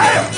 Hey!